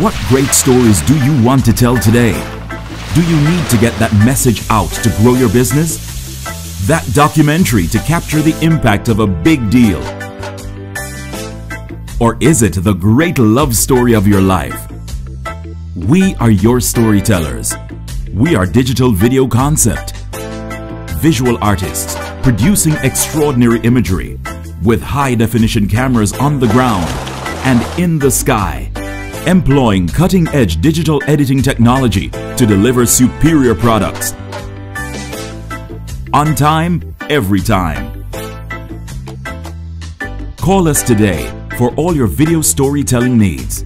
What great stories do you want to tell today? Do you need to get that message out to grow your business? That documentary to capture the impact of a big deal? Or is it the great love story of your life? We are your storytellers. We are Digital Video Concept. Visual artists producing extraordinary imagery with high definition cameras on the ground and in the sky, employing cutting edge digital editing technology to deliver superior products. On time, every time. Call us today for all your video storytelling needs.